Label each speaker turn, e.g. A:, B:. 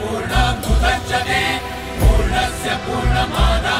A: पूर्ण पुनर्जे पूर्णस्य पूर्णमाना